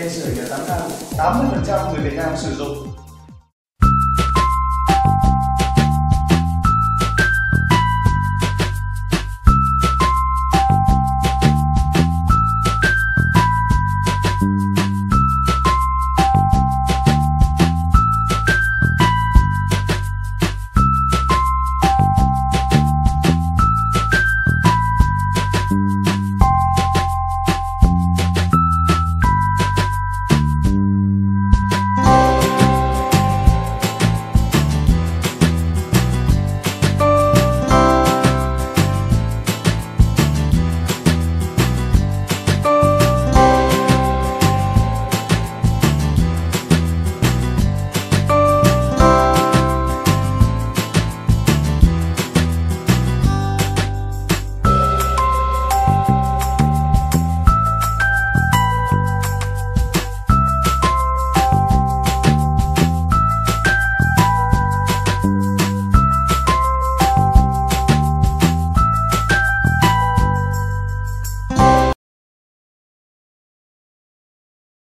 cây sưởi nhà tắm than 80% người Việt Nam sử dụng